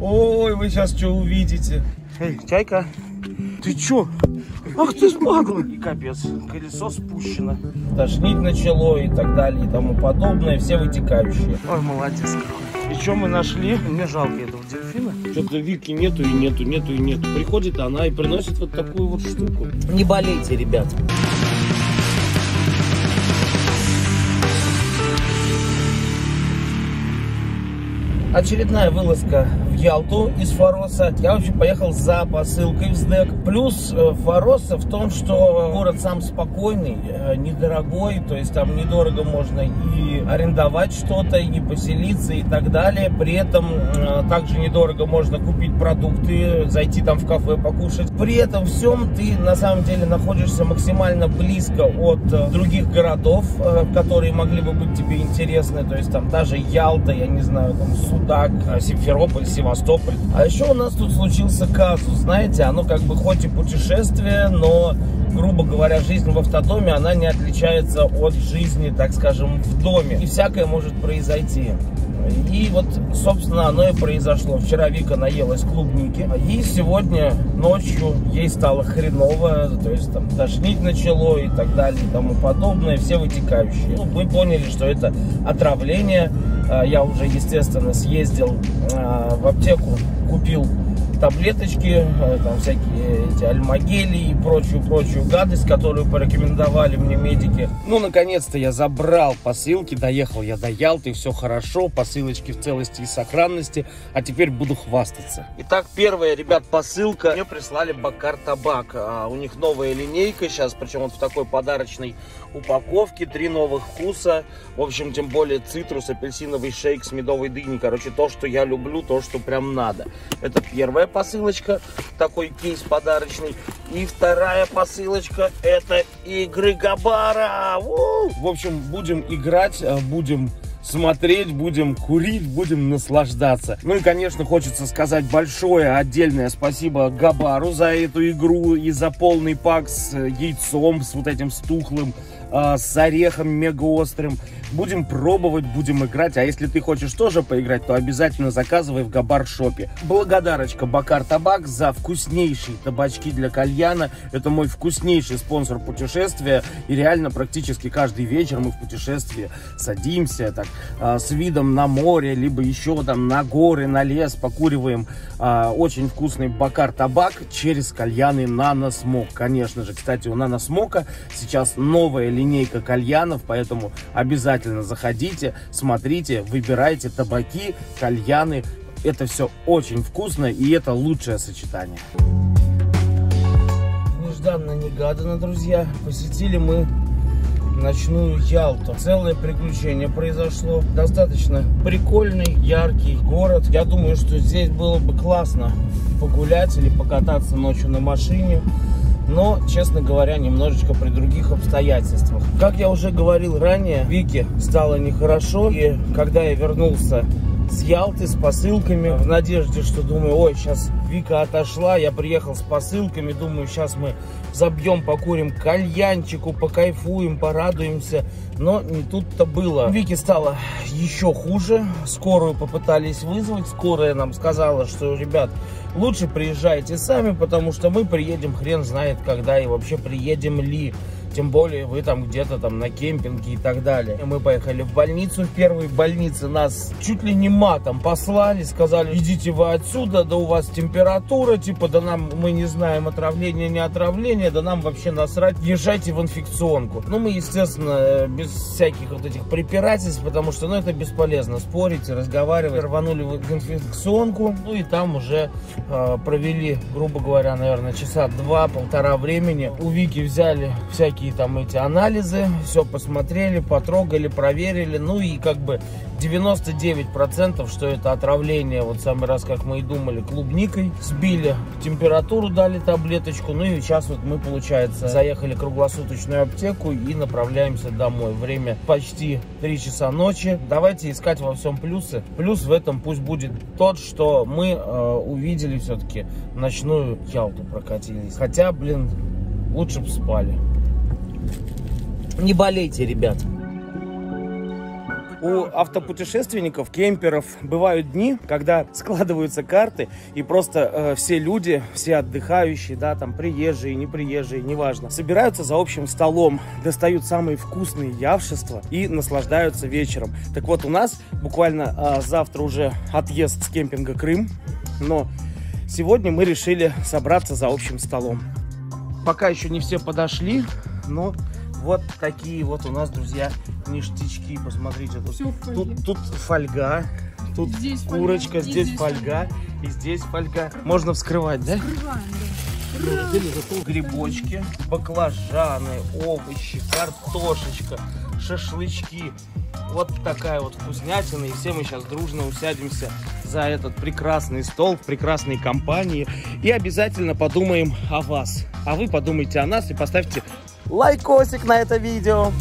Ой, вы сейчас что увидите. Эй, чайка, ты чё? Ах ты смагла! И капец, колесо спущено. Тошнить начало и так далее и тому подобное, все вытекающие. Ой, молодец какой. И что мы нашли? Мне жалко этого дельфина. Что-то Вики нету и нету, нету и нету. Приходит она и приносит вот такую вот штуку. Не болейте, ребят. Очередная вылазка в Ялту из Фароса. Я вообще поехал за посылкой в СДЭК. Плюс э, Фароса в том, что город сам спокойный, э, недорогой, то есть там недорого можно и арендовать что-то, и поселиться и так далее. При этом э, также недорого можно купить продукты, зайти там в кафе покушать. При этом всем ты на самом деле находишься максимально близко от других городов, которые могли бы быть тебе интересны. То есть там даже Ялта, я не знаю, там Судак, Симферополь, Севастополь. А еще у нас тут случился казус, знаете, оно как бы хоть и путешествие, но, грубо говоря, жизнь в автодоме, она не отличается от жизни, так скажем, в доме. И всякое может произойти. И вот, собственно, оно и произошло. Вчера Вика наелась клубники, и сегодня ночью ей стало хреново, то есть там тошнить начало и так далее и тому подобное, все вытекающие. Ну, мы поняли, что это отравление. А, я уже, естественно, съездил а, в аптеку, купил таблеточки, э, там всякие эти альмагели и прочую-прочую гадость, которую порекомендовали мне медики. Ну, наконец-то я забрал посылки, доехал я до Ялты, все хорошо, посылочки в целости и сохранности, а теперь буду хвастаться. Итак, первая, ребят, посылка. Мне прислали Бакар Табак. А, у них новая линейка сейчас, причем вот в такой подарочной упаковке, три новых вкуса. В общем, тем более цитрус, апельсиновый шейк с медовой дыней. Короче, то, что я люблю, то, что прям надо. Это первая посылочка, такой кейс подарочный. И вторая посылочка, это игры Габара. В общем, будем играть, э, будем смотреть, будем курить, будем наслаждаться. Ну и, конечно, хочется сказать большое отдельное спасибо Габару за эту игру и за полный пак с яйцом, с вот этим стухлым э, с орехом мега острым. Будем пробовать, будем играть. А если ты хочешь тоже поиграть, то обязательно заказывай в Габар Шопе. Благодарочка Бакар Табак за вкуснейшие табачки для кальяна. Это мой вкуснейший спонсор путешествия. И реально практически каждый вечер мы в путешествии садимся так э, с видом на море, либо еще там на горы, на лес, покуриваем э, очень вкусный Бакар Табак через кальяны Нано Смок. Конечно же, кстати, у Нано Смока сейчас новая линейка кальянов, поэтому обязательно заходите, смотрите, выбирайте табаки, кальяны. Это все очень вкусно и это лучшее сочетание. Нежданно-негаданно, друзья, посетили мы ночную Ялту. Целое приключение произошло. Достаточно прикольный, яркий город. Я думаю, что здесь было бы классно погулять или покататься ночью на машине но, честно говоря, немножечко при других обстоятельствах. Как я уже говорил ранее, Вике стало нехорошо, и когда я вернулся с Ялты, с посылками, в надежде, что думаю, ой, сейчас Вика отошла, я приехал с посылками, думаю, сейчас мы забьем, покурим кальянчику, покайфуем, порадуемся. Но не тут-то было. Вике стало еще хуже, скорую попытались вызвать, скорая нам сказала, что, ребят, лучше приезжайте сами, потому что мы приедем хрен знает когда и вообще приедем ли. Тем более вы там где-то там на кемпинге и так далее. Мы поехали в больницу. В первой больнице нас чуть ли не матом послали. Сказали, идите вы отсюда, да у вас температура. Типа, да нам, мы не знаем отравление, не отравление. Да нам вообще насрать. Езжайте в инфекционку. Ну, мы, естественно, без всяких вот этих препирательств, потому что, ну, это бесполезно. Спорить, разговаривать. Рванули в инфекционку. Ну, и там уже э, провели, грубо говоря, наверное, часа два-полтора времени. У Вики взяли всякие всякие там эти анализы, все посмотрели, потрогали, проверили, ну и как бы 99% что это отравление, вот самый раз, как мы и думали, клубникой, сбили температуру, дали таблеточку, ну и сейчас вот мы, получается, заехали в круглосуточную аптеку и направляемся домой. Время почти 3 часа ночи. Давайте искать во всем плюсы. Плюс в этом пусть будет тот, что мы э, увидели все-таки ночную Ялту прокатились. Хотя, блин, лучше бы спали. Не болейте, ребят. У автопутешественников, кемперов бывают дни, когда складываются карты и просто э, все люди, все отдыхающие, да, там приезжие, неприезжие, неважно, собираются за общим столом, достают самые вкусные явшества и наслаждаются вечером. Так вот, у нас буквально э, завтра уже отъезд с кемпинга Крым, но сегодня мы решили собраться за общим столом. Пока еще не все подошли, но вот такие вот у нас, друзья, ништячки. Посмотрите, тут, тут, тут фольга, тут здесь курочка, фольга, здесь, здесь фольга, и здесь фольга. Можно вскрывать, да? Вскрываем, да. Грибочки, баклажаны, овощи, картошечка, шашлычки. Вот такая вот вкуснятина. И все мы сейчас дружно усядемся за этот прекрасный стол в прекрасной компании. И обязательно подумаем о вас. А вы подумайте о нас и поставьте лайкосик на это видео.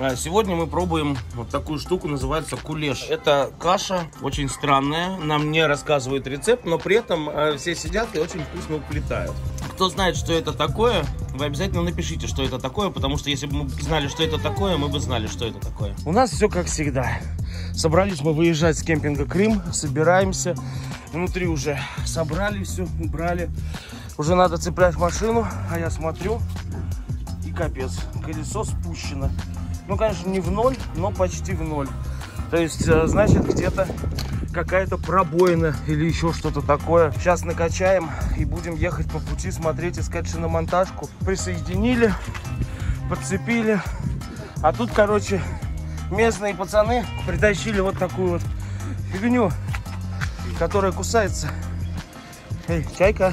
А, сегодня мы пробуем вот такую штуку, называется кулеш. Это каша, очень странная, нам не рассказывают рецепт, но при этом э, все сидят и очень вкусно уплетают. Кто знает, что это такое, вы обязательно напишите, что это такое, потому что если бы мы знали, что это такое, мы бы знали, что это такое. У нас все как всегда. Собрались мы выезжать с кемпинга Крым, собираемся. Внутри уже собрали все, убрали. Уже надо цеплять машину, а я смотрю, и капец, колесо спущено. Ну, конечно, не в ноль, но почти в ноль. То есть, э, значит, где-то какая-то пробоина или еще что-то такое. Сейчас накачаем и будем ехать по пути, смотреть, искать шиномонтажку. Присоединили, подцепили. А тут, короче, местные пацаны притащили вот такую вот фигню, которая кусается. Эй, чайка.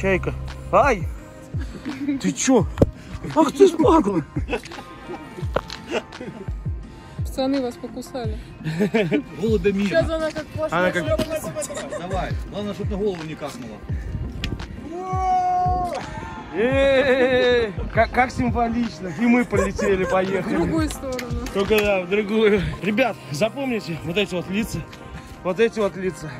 Чайка. Ай! Ты чё? Ах ты смогла! Пацаны вас покусали. Голодомир. Сейчас она как ваша. Она как... Давай. Главное, чтобы на голову не каснула. Как, как символично. И мы полетели, поехали. В другую сторону. Только да, в другую. Ребят, запомните вот эти вот лица. Вот эти вот лица.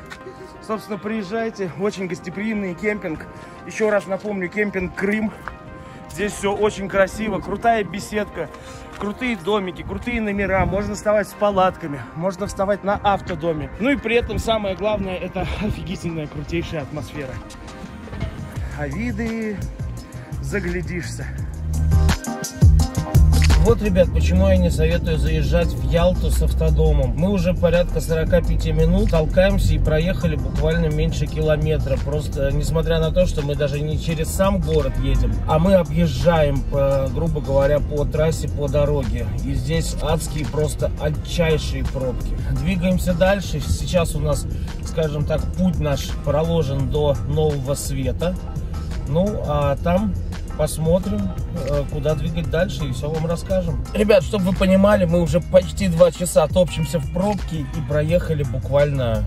Собственно, приезжайте. Очень гостеприимный кемпинг. Еще раз напомню, кемпинг Крым. Здесь все очень красиво. Крутая беседка, крутые домики, крутые номера. Можно вставать с палатками, можно вставать на автодоме. Ну и при этом самое главное, это офигительная, крутейшая атмосфера. А виды заглядишься. Вот, ребят, почему я не советую заезжать в Ялту с автодомом. Мы уже порядка 45 минут толкаемся и проехали буквально меньше километра. Просто, несмотря на то, что мы даже не через сам город едем, а мы объезжаем, грубо говоря, по трассе, по дороге. И здесь адские, просто отчайшие пробки. Двигаемся дальше. Сейчас у нас, скажем так, путь наш проложен до Нового Света. Ну, а там посмотрим, э, куда двигать дальше и все вам расскажем. Ребят, чтобы вы понимали, мы уже почти два часа топчемся в пробке и проехали буквально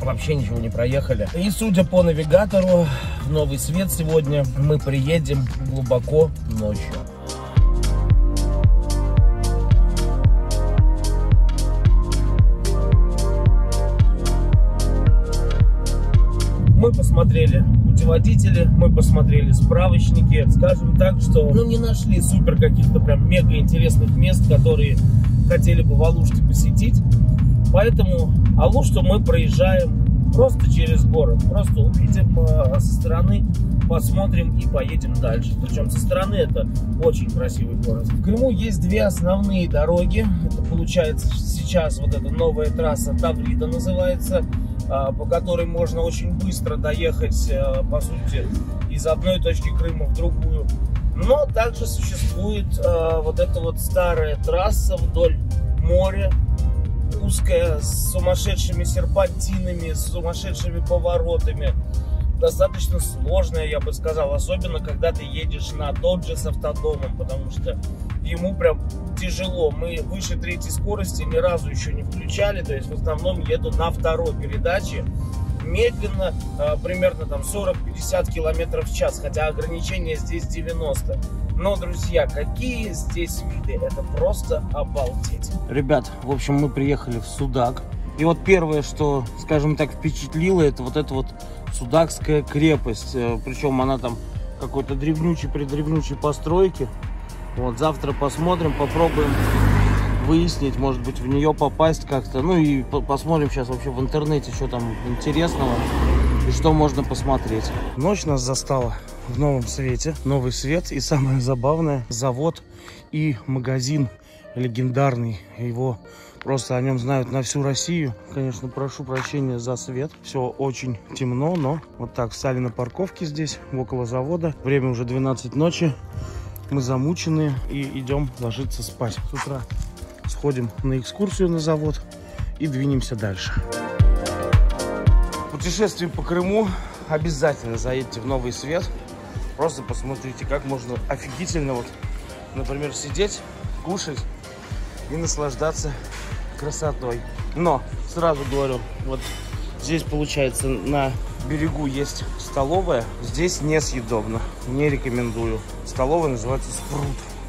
вообще ничего не проехали. И судя по навигатору, в Новый Свет сегодня мы приедем глубоко ночью. Мы посмотрели путеводители, мы посмотрели справочники. Скажем так, что ну, не нашли супер каких-то прям мега интересных мест, которые хотели бы в Алуште посетить. Поэтому Алушту мы проезжаем просто через город. Просто увидим э, со стороны, посмотрим и поедем дальше. Причем со стороны это очень красивый город. В Крыму есть две основные дороги. Это получается сейчас вот эта новая трасса Таврида называется а, по которой можно очень быстро доехать, э, по сути, из одной точки Крыма в другую. Но также существует э, вот эта вот старая трасса вдоль моря, узкая, с сумасшедшими серпантинами, с сумасшедшими поворотами. Достаточно сложная, я бы сказал, особенно когда ты едешь на Додже с автодомом, потому что ему прям тяжело. Мы выше третьей скорости ни разу еще не включали, то есть в основном еду на второй передаче. Медленно, а, примерно там 40-50 километров в час, хотя ограничение здесь 90. Но, друзья, какие здесь виды, это просто обалдеть. Ребят, в общем, мы приехали в Судак. И вот первое, что, скажем так, впечатлило, это вот эта вот Судакская крепость. Э, Причем она там какой-то древнючей, предревнючей постройки. Вот, завтра посмотрим, попробуем выяснить, может быть, в нее попасть как-то. Ну и по посмотрим сейчас вообще в интернете, что там интересного и что можно посмотреть. Ночь нас застала в новом свете, новый свет. И самое забавное, завод и магазин легендарный. Его просто о нем знают на всю Россию. Конечно, прошу прощения за свет. Все очень темно, но вот так встали на парковке здесь, около завода. Время уже 12 ночи. Мы замученные и идем ложиться спать. С утра сходим на экскурсию на завод и двинемся дальше. Путешествие по Крыму обязательно заедьте в Новый Свет. Просто посмотрите, как можно офигительно вот, например, сидеть, кушать и наслаждаться красотой. Но, сразу говорю, вот здесь получается на берегу есть столовая. Здесь несъедобно, не рекомендую. Столовая называется Спрут.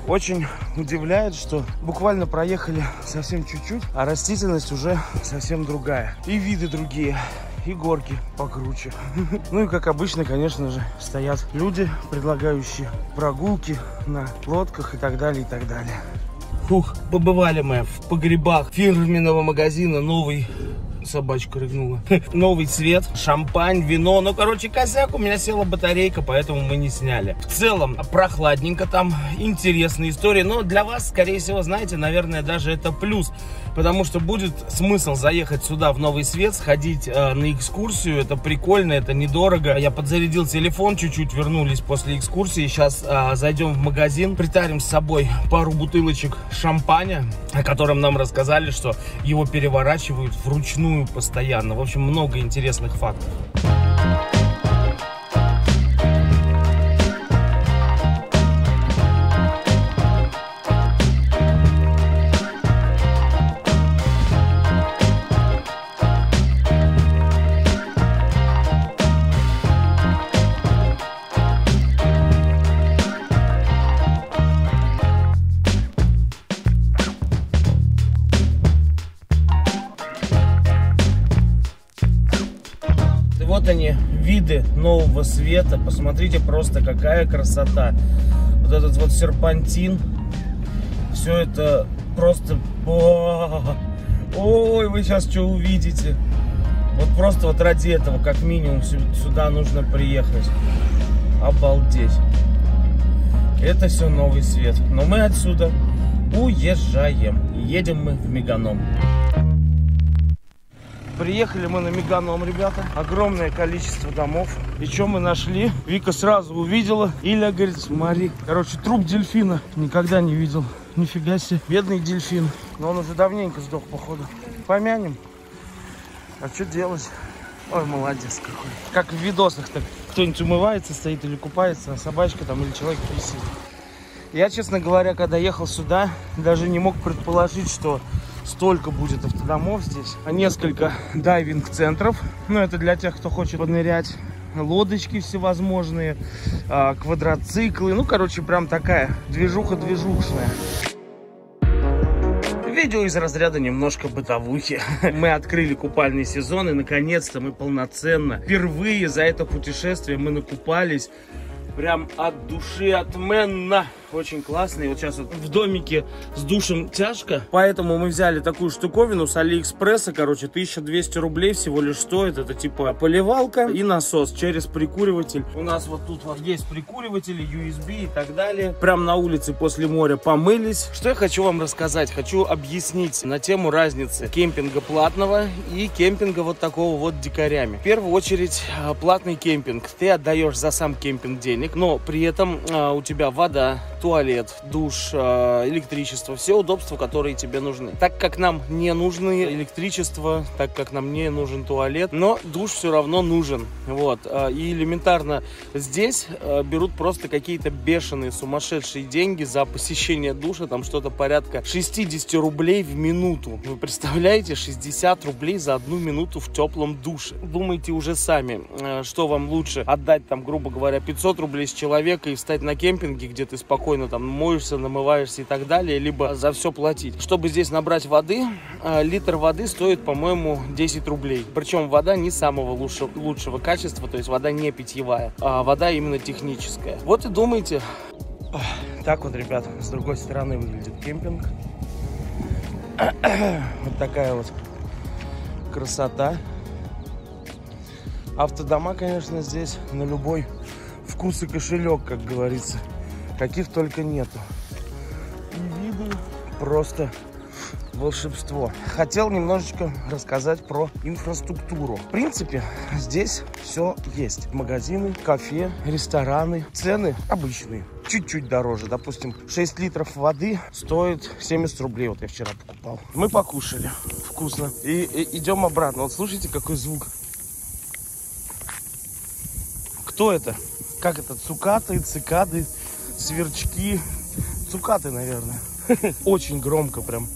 Очень удивляет, что буквально проехали совсем чуть-чуть, а растительность уже совсем другая. И виды другие и горки покруче. Ну и как обычно, конечно же, стоят люди, предлагающие прогулки на лодках и так далее, и так далее. Фух, побывали мы в погребах фирменного магазина «Новый собачка рыгнула. Новый цвет, шампань, вино. Ну, короче, косяк, у меня села батарейка, поэтому мы не сняли. В целом, прохладненько там, интересная история. Но для вас, скорее всего, знаете, наверное, даже это плюс. Потому что будет смысл заехать сюда в Новый Свет, сходить э, на экскурсию. Это прикольно, это недорого. Я подзарядил телефон, чуть-чуть вернулись после экскурсии. Сейчас э, зайдем в магазин, притарим с собой пару бутылочек шампаня, о котором нам рассказали, что его переворачивают вручную постоянно. В общем, много интересных фактов. Вот они, виды нового света. Посмотрите просто, какая красота. Вот этот вот серпантин. Все это просто... Ой, вы сейчас что увидите. Вот просто вот ради этого, как минимум, сюда нужно приехать. Обалдеть. Это все новый свет. Но мы отсюда уезжаем. Едем мы в Меганом. Приехали мы на Меганом, ребята. Огромное количество домов. И что мы нашли? Вика сразу увидела. Иля говорит, смотри. Короче, труп дельфина. Никогда не видел. Нифига себе. Бедный дельфин. Но он уже давненько сдох, походу. Помянем. А что делать? Ой, молодец какой. Как в видосах так. Кто-нибудь умывается, стоит или купается, а собачка там или человек висит. Я, честно говоря, когда ехал сюда, даже не мог предположить, что столько будет автодомов здесь. Несколько дайвинг-центров. Ну, это для тех, кто хочет поднырять. Лодочки всевозможные, а, квадроциклы. Ну, короче, прям такая движуха-движушная. Видео из разряда немножко бытовухи. Мы открыли купальный сезон, и наконец-то мы полноценно, впервые за это путешествие мы накупались прям от души, отменно очень классный. Вот сейчас вот в домике с душем тяжко, поэтому мы взяли такую штуковину с Алиэкспресса, короче, 1200 рублей всего лишь стоит. Это типа поливалка и насос через прикуриватель. У нас вот тут вот есть прикуриватели, USB и так далее. Прям на улице после моря помылись. Что я хочу вам рассказать? Хочу объяснить на тему разницы кемпинга платного и кемпинга вот такого вот дикарями. В первую очередь а, платный кемпинг. Ты отдаешь за сам кемпинг денег, но при этом а, у тебя вода, туалет, душ, э, электричество, все удобства, которые тебе нужны. Так как нам не нужны электричество, так как нам не нужен туалет, но душ все равно нужен. Вот. Э, и элементарно здесь э, берут просто какие-то бешеные, сумасшедшие деньги за посещение душа, там что-то порядка 60 рублей в минуту. Вы представляете, 60 рублей за одну минуту в теплом душе. Думайте уже сами, что вам лучше отдать там, грубо говоря, 500 рублей с человека и встать на кемпинге, где ты спокойно спокойно там моешься, намываешься и так далее, либо за все платить. Чтобы здесь набрать воды, э, литр воды стоит, по-моему, 10 рублей. Причем вода не самого лучшего, лучшего качества, то есть вода не питьевая, а вода именно техническая. Вот и думайте, Так вот, ребят, с другой стороны выглядит кемпинг. Вот такая вот красота. Автодома, конечно, здесь на любой вкус и кошелек, как говорится. Каких только нету. И виды просто волшебство. Хотел немножечко рассказать про инфраструктуру. В принципе, здесь все есть. Магазины, кафе, рестораны. Цены обычные. Чуть-чуть дороже. Допустим, 6 литров воды стоит 70 рублей. Вот я вчера покупал. Мы покушали. Вкусно. И, и идем обратно. Вот слушайте, какой звук. Кто это? Как это? Цукаты, цикады, сверчки. Цукаты, наверное. Очень громко прям.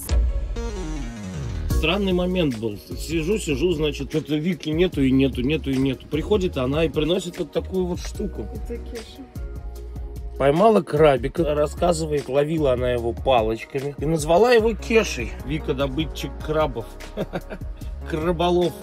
Странный момент был. Сижу, сижу, значит, это Вики нету и нету, нету и нету. Приходит она и приносит вот такую вот штуку. Это Кеша. Поймала крабика, рассказывает, ловила она его палочками и назвала его Кешей. Вика добытчик крабов. Краболов.